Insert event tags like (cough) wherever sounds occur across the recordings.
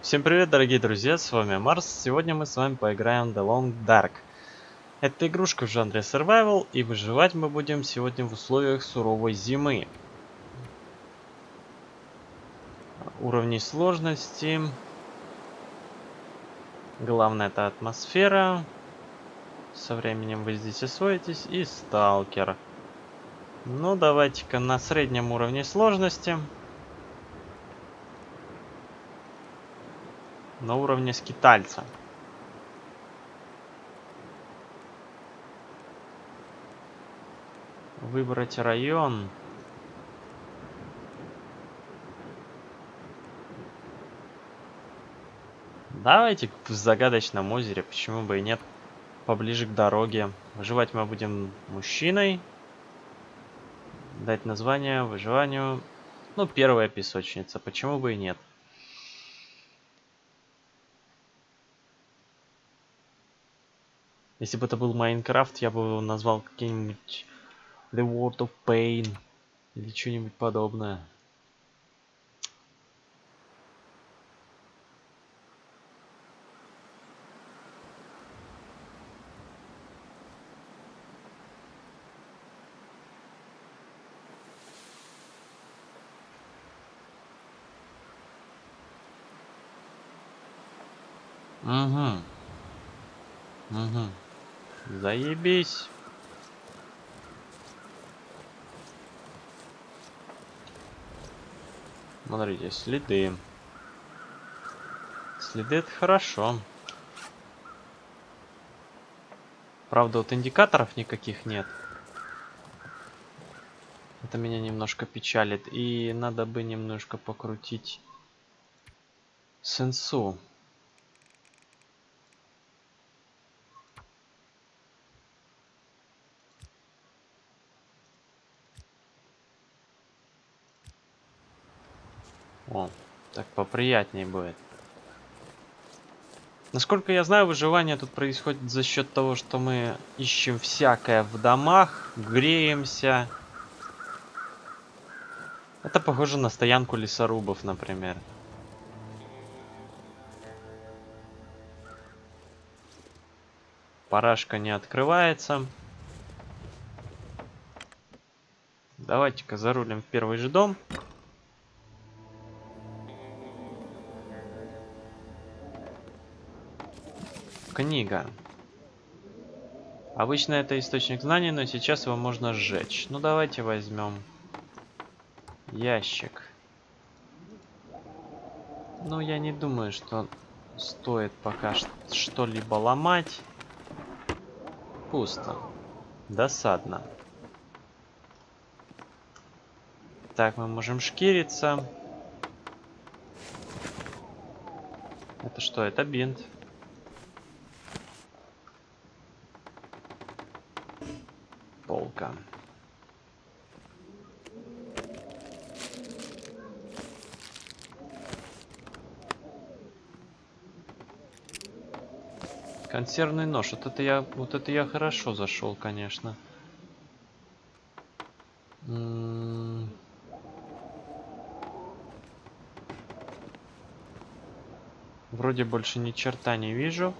Всем привет, дорогие друзья, с вами Марс. Сегодня мы с вами поиграем в The Long Dark. Это игрушка в жанре survival, и выживать мы будем сегодня в условиях суровой зимы. Уровни сложности. Главное это атмосфера. Со временем вы здесь освоитесь. И сталкер. Ну, давайте-ка на среднем уровне сложности. На уровне скитальца. Выбрать район. Давайте в загадочном озере, почему бы и нет, поближе к дороге. Выживать мы будем мужчиной. Дать название выживанию. Ну, первая песочница, почему бы и нет. Если бы это был Майнкрафт, я бы его назвал каким-нибудь The World of Pain или что-нибудь подобное. Угу. Угу. Заебись. Смотрите, следы. Следы это хорошо. Правда, вот индикаторов никаких нет. Это меня немножко печалит. И надо бы немножко покрутить сенсу. О, так поприятнее будет. Насколько я знаю, выживание тут происходит за счет того, что мы ищем всякое в домах, греемся. Это похоже на стоянку лесорубов, например. Парашка не открывается. Давайте-ка зарулим в первый же дом. Книга. Обычно это источник знаний, но сейчас его можно сжечь. Ну давайте возьмем ящик. Ну я не думаю, что стоит пока что-либо ломать. Пусто. Досадно. Так, мы можем шкириться. Это что? Это бинт. Консервный нож. Вот это я, вот это я хорошо зашел, конечно. Вроде больше ни черта не вижу.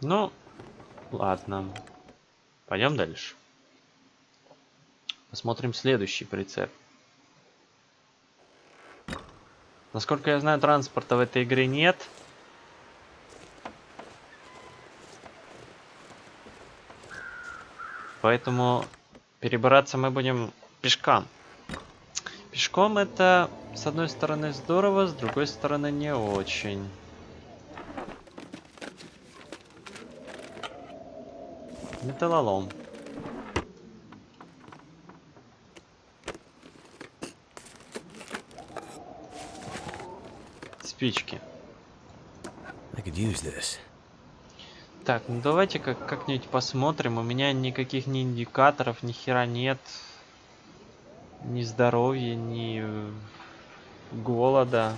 Ну, ладно. Пойдем дальше. Посмотрим следующий прицеп. Насколько я знаю, транспорта в этой игре нет. Поэтому перебираться мы будем пешком. Пешком это, с одной стороны, здорово, с другой стороны, не очень. Металлолом. Спички. Так, ну давайте как как-нибудь посмотрим. У меня никаких ни индикаторов, ни хера нет. Ни здоровья, ни голода.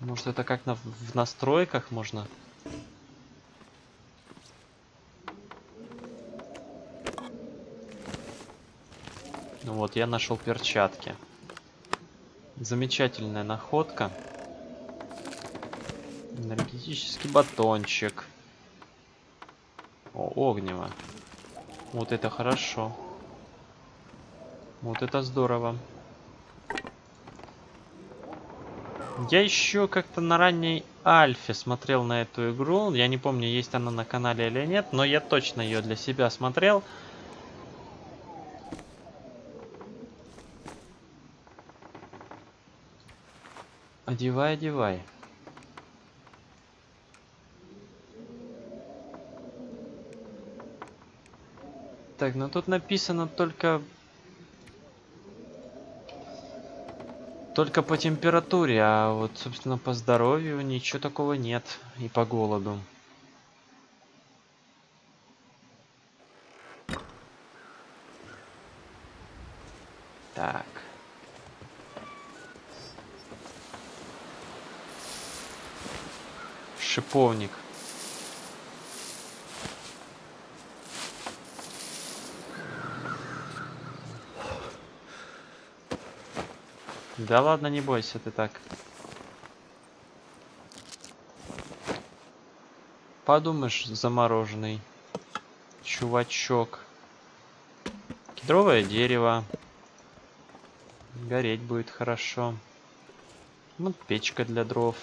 Может это как на, в настройках можно? Ну вот, я нашел перчатки. Замечательная находка. Энергетический батончик. О, огнево. Вот это хорошо. Вот это здорово. Я еще как-то на ранней альфе смотрел на эту игру. Я не помню, есть она на канале или нет, но я точно ее для себя смотрел. Одевай, одевай. Так, ну тут написано только... Только по температуре, а вот, собственно, по здоровью ничего такого нет. И по голоду. Так. Шиповник. Да ладно, не бойся ты так. Подумаешь, замороженный чувачок. Кедровое дерево. Гореть будет хорошо. Вот печка для дров.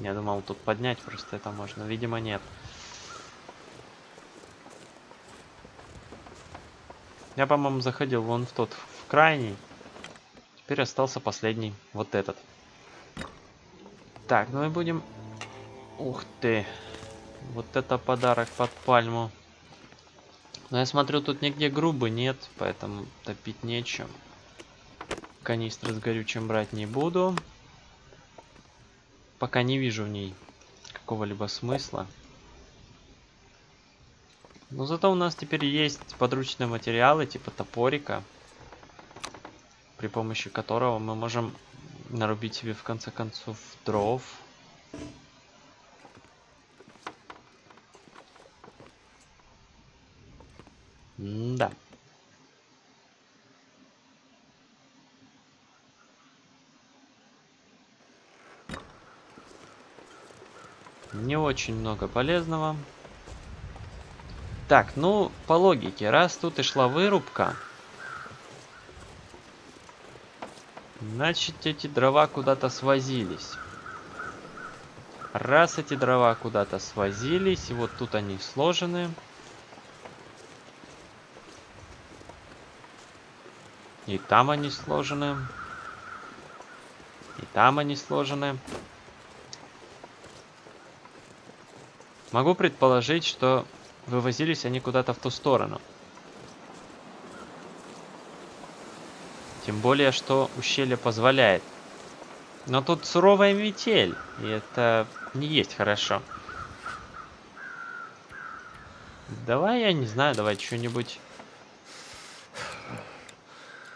Я думал тут поднять просто это можно. Видимо нет. Я, по-моему, заходил вон в тот, в крайний. Теперь остался последний, вот этот. Так, ну и будем... Ух ты. Вот это подарок под пальму. Но я смотрю, тут нигде грубы нет, поэтому топить нечем. Канистры с горючим брать не буду. Пока не вижу в ней какого-либо смысла. Но зато у нас теперь есть подручные материалы, типа топорика, при помощи которого мы можем нарубить себе в конце концов дров. М да. Не очень много полезного. Так, ну, по логике, раз тут и шла вырубка, значит, эти дрова куда-то свозились. Раз эти дрова куда-то свозились, и вот тут они сложены. И там они сложены. И там они сложены. Могу предположить, что вывозились они куда-то в ту сторону. Тем более, что ущелье позволяет. Но тут суровая метель, и это не есть хорошо. Давай, я не знаю, давай что-нибудь...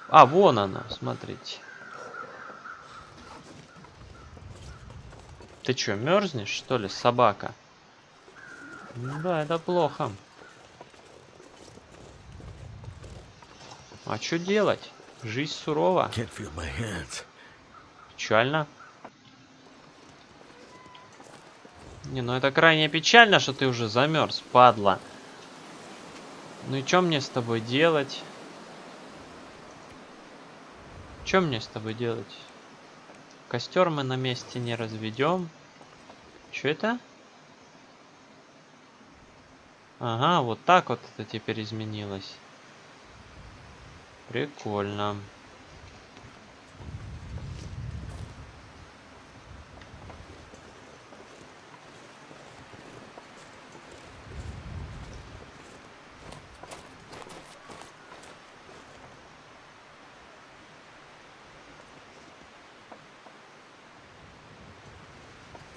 А, вон она, смотрите. Ты что, мерзнешь, что ли, собака? Ну да, это плохо. А что делать? Жизнь сурова. Печально. Не, ну это крайне печально, что ты уже замерз, падла. Ну и что мне с тобой делать? Что мне с тобой делать? Костер мы на месте не разведем. Что это? Ага, вот так вот это теперь изменилось. Прикольно.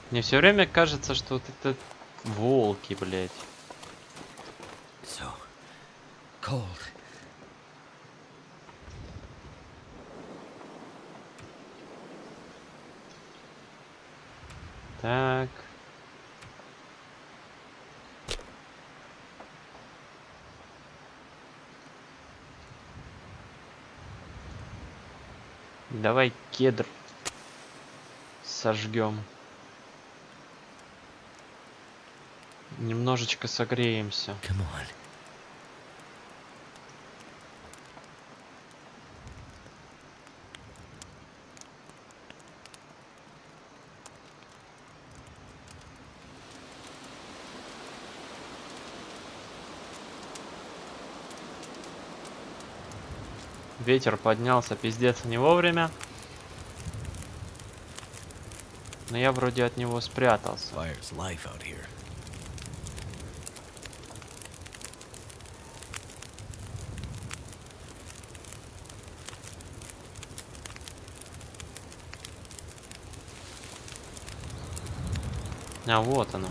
Мне все время кажется, что вот это волки, блядь. So cold. Так. Давай кедр сожгем. Немножечко согреемся. Ветер поднялся, пиздец, не вовремя. Но я вроде от него спрятался. Fire's life out here. А вот оно.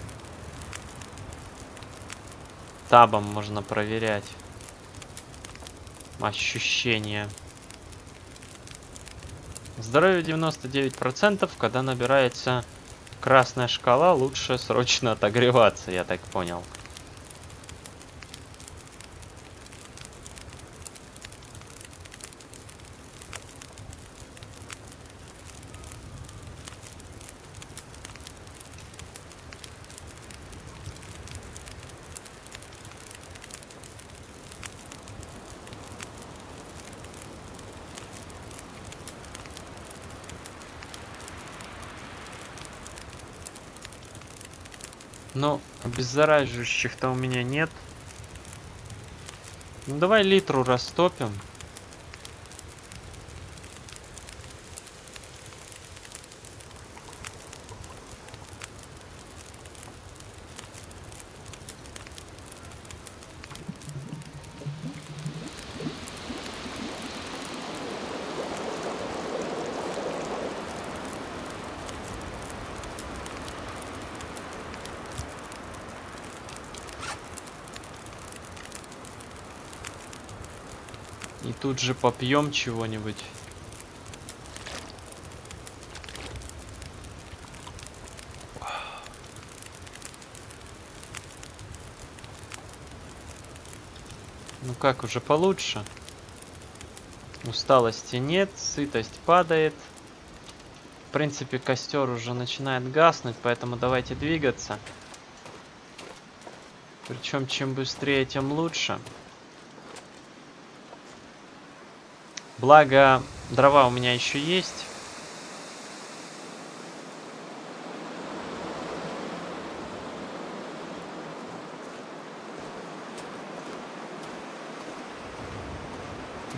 Табом можно проверять. Ощущения. Здоровье 99%, когда набирается красная шкала, лучше срочно отогреваться, я так понял. Но обеззараживающих-то у меня нет. Ну давай литру растопим. Тут же попьем чего-нибудь. Ну как, уже получше? Усталости нет, сытость падает. В принципе, костер уже начинает гаснуть, поэтому давайте двигаться. Причем, чем быстрее, тем лучше. Благо, дрова у меня еще есть.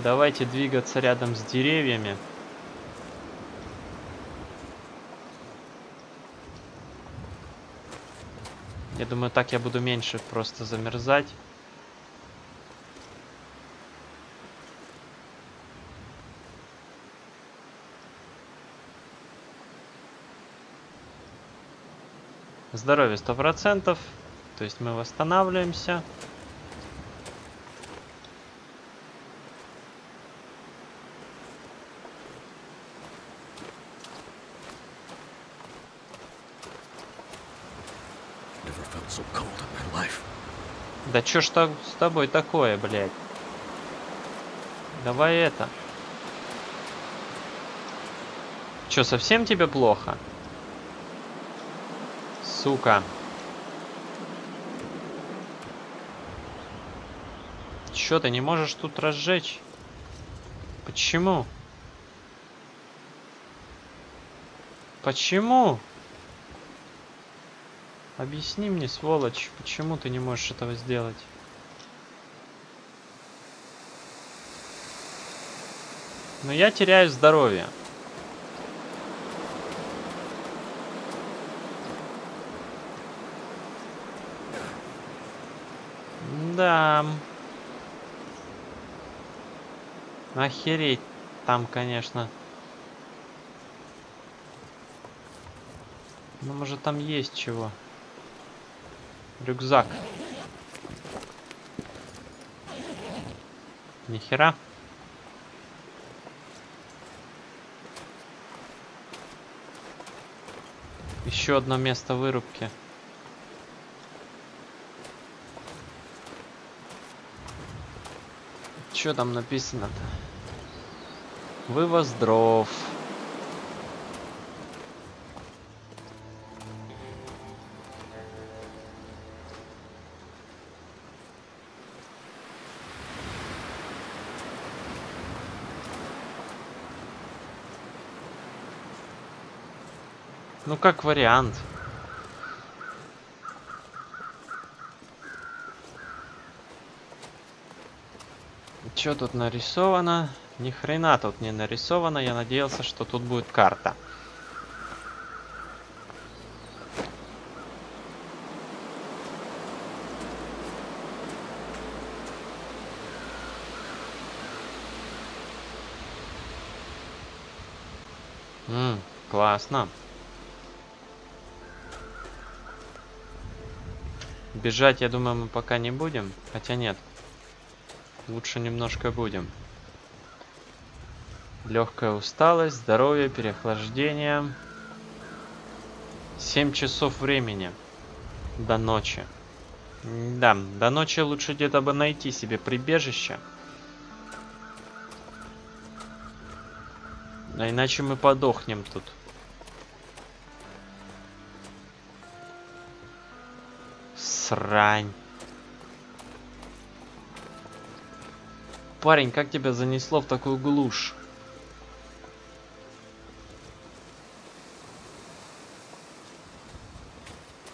Давайте двигаться рядом с деревьями. Я думаю, так я буду меньше просто замерзать. Здоровье 100%. То есть мы восстанавливаемся. Да чё ж так с тобой такое, блядь? Давай это. Чё, совсем тебе плохо? Сука. Чё ты не можешь тут разжечь? Почему? Почему? Объясни мне, сволочь, почему ты не можешь этого сделать? Но я теряю здоровье. Да. Охереть там, конечно. Ну, может, там есть чего. Рюкзак. Нихера. Еще одно место вырубки. Что там написано-то? Вывоз дров. Ну, как вариант. Что тут нарисовано? Ни хрена тут не нарисовано. Я надеялся, что тут будет карта. Ммм, классно. Бежать, я думаю, мы пока не будем. Хотя нет. Лучше немножко будем. Легкая усталость, здоровье, переохлаждение. 7 часов времени до ночи. Да, до ночи лучше где-то бы найти себе прибежище. А иначе мы подохнем тут. Срань. Парень, как тебя занесло в такую глушь?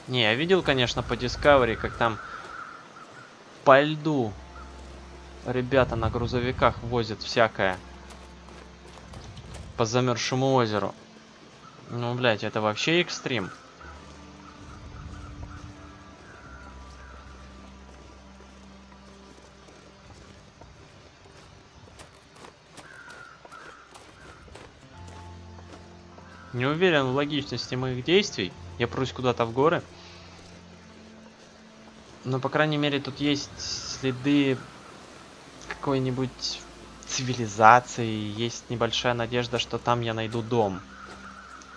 Не, я видел, конечно, по Discovery, как там по льду ребята на грузовиках возят всякое по замерзшему озеру. Ну, блядь, это вообще экстрим. Не уверен в логичности моих действий. Я прусь куда-то в горы. Но, по крайней мере, тут есть следы какой-нибудь цивилизации. Есть небольшая надежда, что там я найду дом.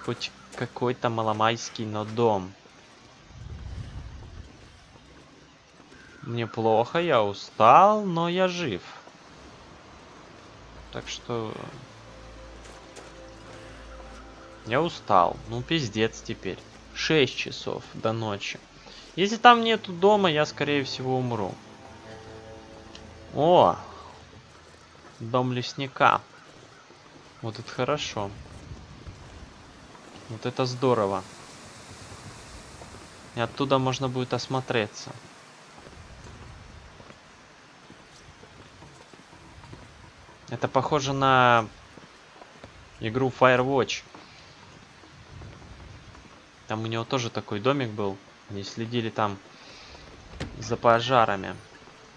Хоть какой-то маломайский, но дом. Мне плохо, я устал, но я жив. Так что я устал. Ну, пиздец теперь. 6 часов до ночи. Если там нету дома, я, скорее всего, умру. О! Дом лесника. Вот это хорошо. Вот это здорово. И оттуда можно будет осмотреться. Это похоже на игру Firewatch. Там у него тоже такой домик был. Они следили там за пожарами.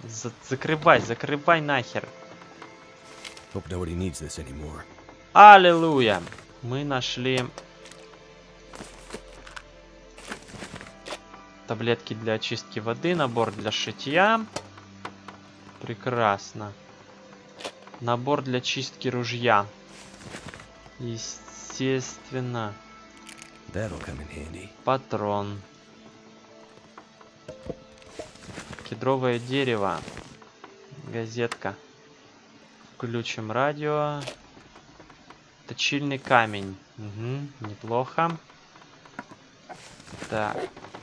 За закрывай, закрывай нахер. Аллилуйя! Мы нашли таблетки для очистки воды, набор для шитья. Прекрасно. Набор для чистки ружья. Естественно. Патрон. Кедровое дерево. Газетка. Включим радио. Точильный камень. Угу, неплохо. Так,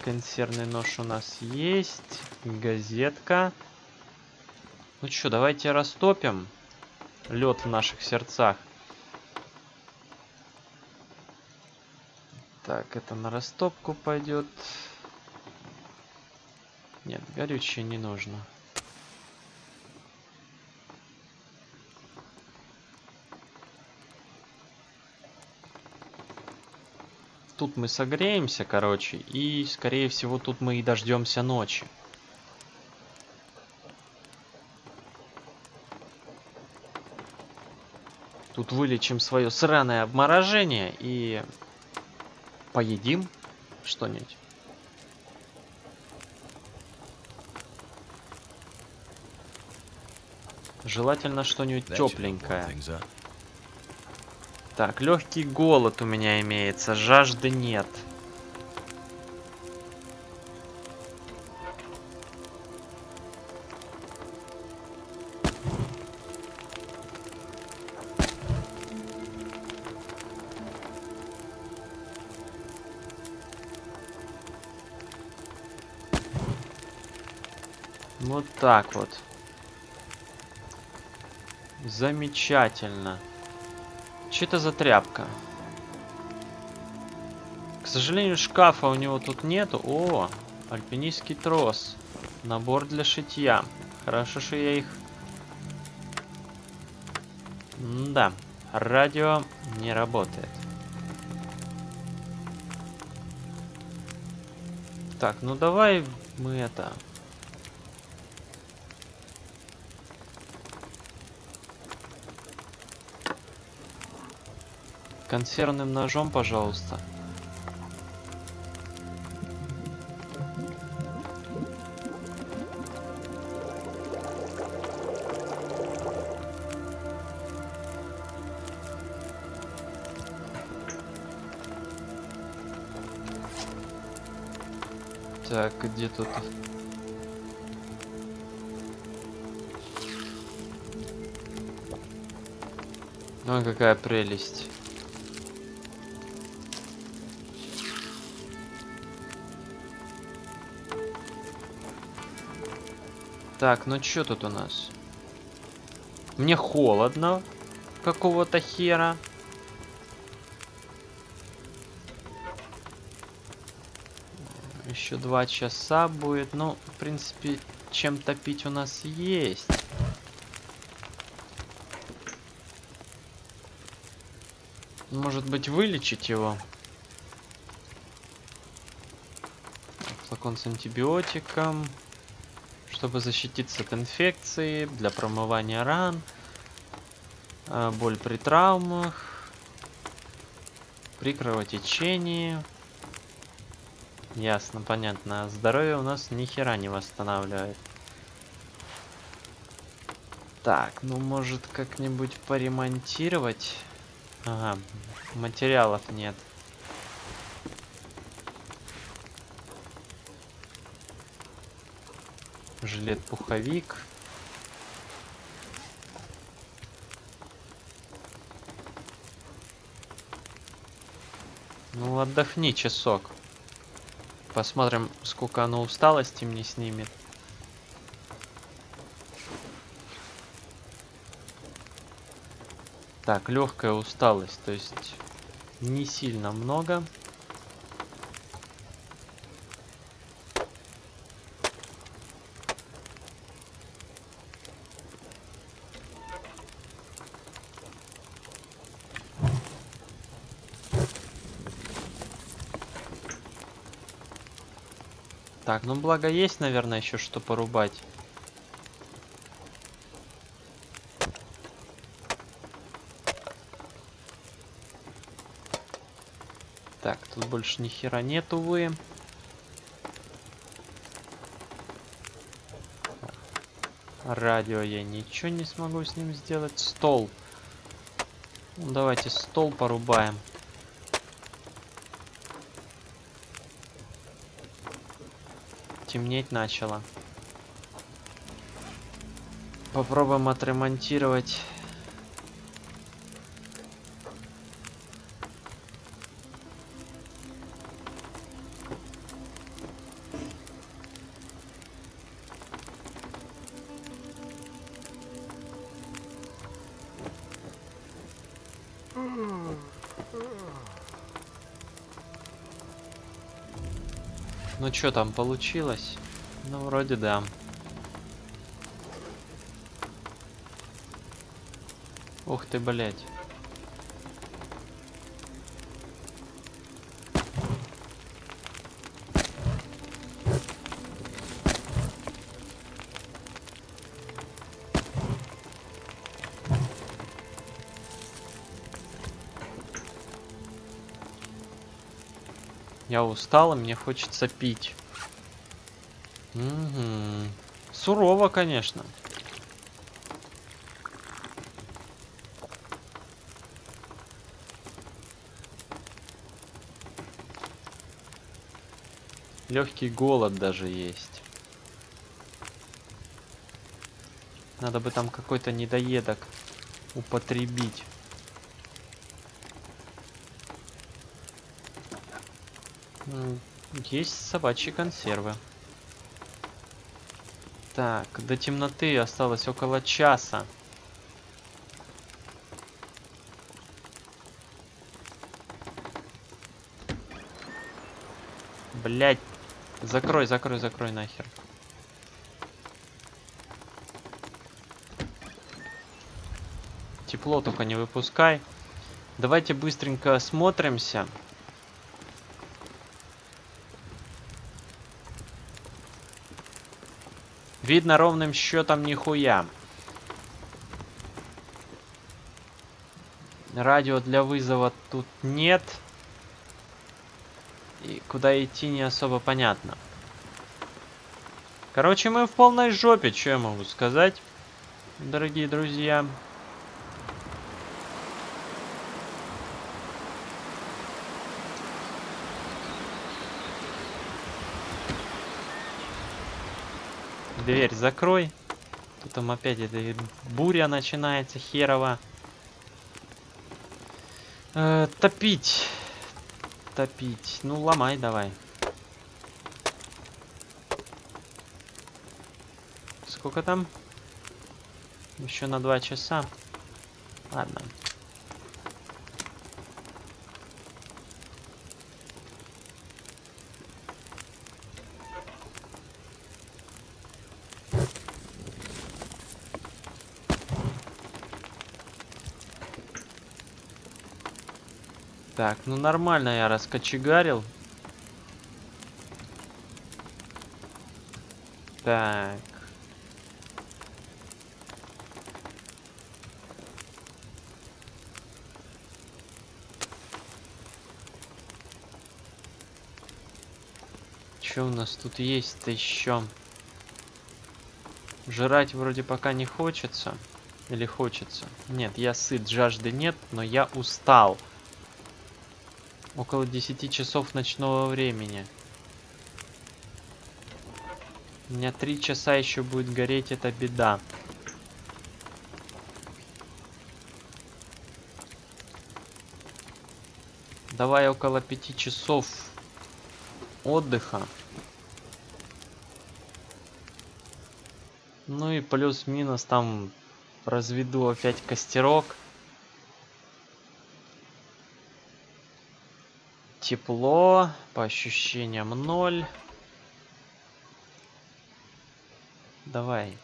консервный нож у нас есть. Газетка. Ну что, давайте растопим лед в наших сердцах. Так, это на растопку пойдет. Нет, горючее не нужно. Тут мы согреемся, короче, и, скорее всего, тут мы и дождемся ночи. Тут вылечим свое сраное обморожение и поедим что-нибудь. Желательно что-нибудь тепленькое. Так, легкий голод у меня имеется, жажды нет. Вот так вот. Замечательно. Что это за тряпка? К сожалению, шкафа у него тут нету. О, альпинистский трос. Набор для шитья. Хорошо, что я их... М да, радио не работает. Так, ну давай мы это... Консервным ножом, пожалуйста. Так, где тут? Ну, какая прелесть. Так, ну что тут у нас? Мне холодно какого-то хера. Еще два часа будет. Ну, в принципе, чем топить у нас есть. Может быть, вылечить его? Флакон с антибиотиком чтобы защититься от инфекции, для промывания ран, а, боль при травмах, при кровотечении. Ясно, понятно. Здоровье у нас ни хера не восстанавливает. Так, ну может как-нибудь поремонтировать? Ага, материалов нет. Жилет-пуховик. Ну, отдохни часок. Посмотрим, сколько оно усталости мне снимет. Так, легкая усталость, то есть не сильно много. Так, ну благо есть, наверное, еще что порубать. Так, тут больше ни хера нет, увы. Радио я ничего не смогу с ним сделать. Стол. Ну, давайте стол порубаем. Темнеть начало. Попробуем отремонтировать. Что там получилось? Ну вроде да. Ух ты, блядь. Я устал, и мне хочется пить. Угу. Сурово, конечно. Легкий голод даже есть. Надо бы там какой-то недоедок употребить. Есть собачьи консервы. Так, до темноты осталось около часа. Блять. Закрой, закрой, закрой нахер. Тепло только не выпускай. Давайте быстренько осмотримся. Видно ровным счетом нихуя. Радио для вызова тут нет. И куда идти не особо понятно. Короче, мы в полной жопе, что я могу сказать, дорогие друзья. Дверь закрой. Тут опять эта буря начинается херова. Э, топить. Топить. Ну, ломай давай. Сколько там? Еще на два часа. Ладно. Так, ну нормально я раскочегарил. Так. Что у нас тут есть-то еще? Жрать вроде пока не хочется. Или хочется? Нет, я сыт, жажды нет, но я устал. Около 10 часов ночного времени. У меня 3 часа еще будет гореть, это беда. Давай около 5 часов отдыха. Ну и плюс-минус там разведу опять костерок. Тепло, по ощущениям ноль. Давай.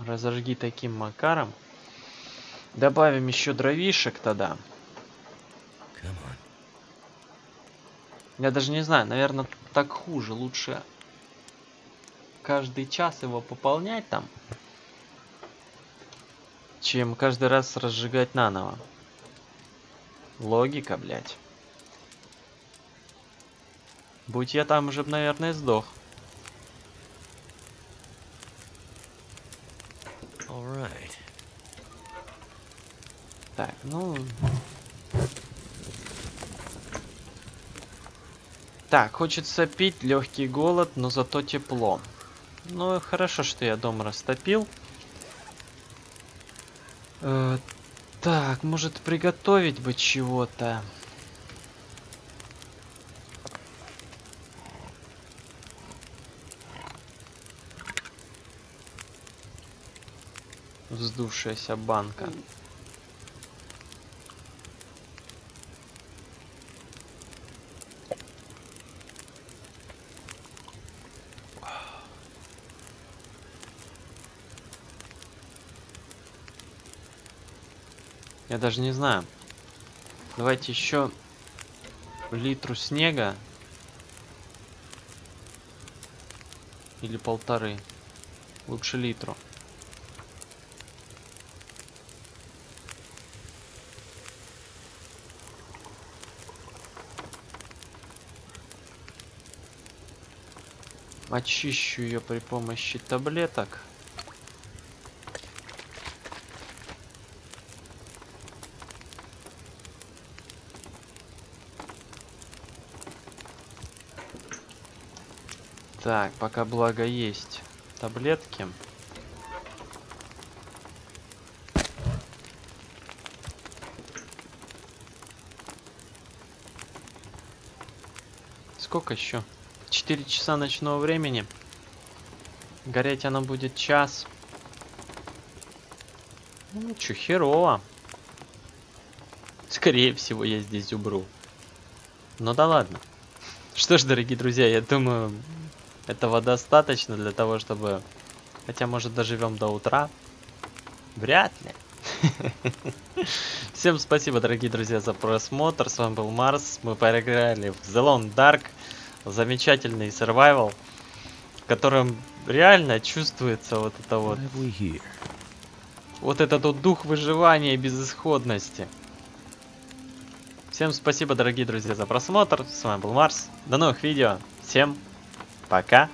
Разожги таким макаром. Добавим еще дровишек тогда. Я даже не знаю, наверное, так хуже. Лучше каждый час его пополнять там, чем каждый раз разжигать наново. Логика, блядь. Будь я там уже, наверное, сдох. Alright. Так, ну... Так, хочется пить, легкий голод, но зато тепло. Ну, хорошо, что я дом растопил. Э, так, может приготовить бы чего-то. Вздувшаяся банка. Я даже не знаю. Давайте еще литру снега. Или полторы. Лучше литру. Очищу ее при помощи таблеток. Так, пока благо есть таблетки. Сколько еще? 4 часа ночного времени. Гореть она будет час. Ну, чё, херово. Скорее всего, я здесь умру. Ну да ладно. Что ж, дорогие друзья, я думаю, этого достаточно для того, чтобы... Хотя, может, доживем до утра. Вряд ли. (laughs) Всем спасибо, дорогие друзья, за просмотр. С вами был Марс. Мы поиграли в The Long Dark. Замечательный survival, в котором реально чувствуется вот это вот... Вот этот вот дух выживания и безысходности. Всем спасибо, дорогие друзья, за просмотр. С вами был Марс. До новых видео. Всем пока.